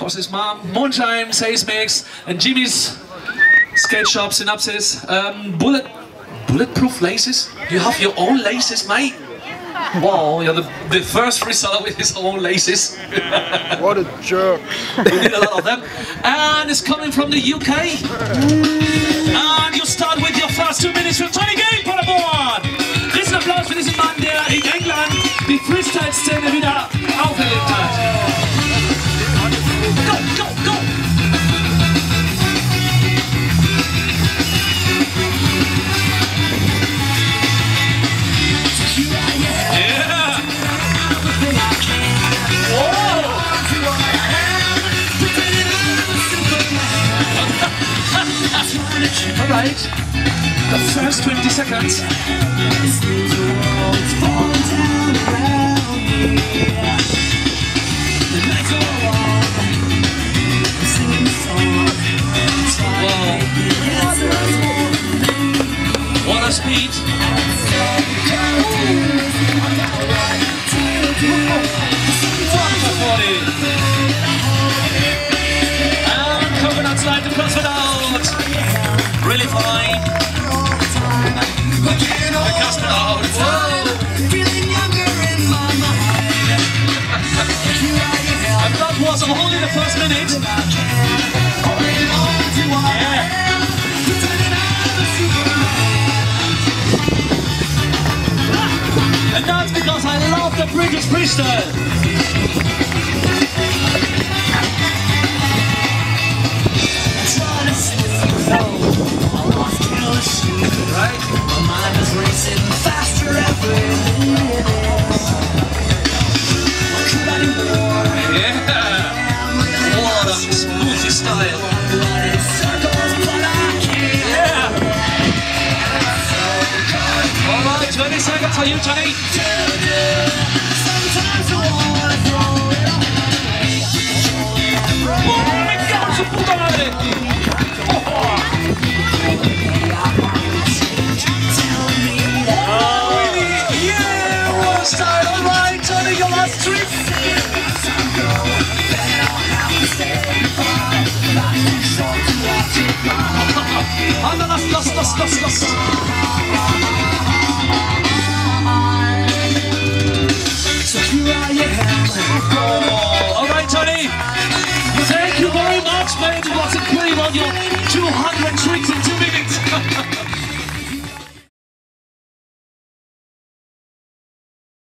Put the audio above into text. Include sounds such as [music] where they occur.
course his mom, Says Mix, and Jimmyz skate shop, Synopsis. Um, bullet, bulletproof laces? You have your own laces, mate? Wow, you're the, the first reseller with his own laces. [laughs] What a jerk. we need a lot of them. And it's coming from the UK. And you start with your first two minutes with Tony Gale på Board. Riesen Applaus für diesen Mann, der in England die Freestyle-Szene wieder aufgelebt Alright, the first 20 seconds. Whoa. What a speed! First minute. Yeah. And that's because I love the British freestyle. Smoothie style. Yeah. All right, 20 seconds for you, Johnny. ¡Oh, Last. Oh, all right, Tony. Thank you very much, mate. It a on your 200 tricks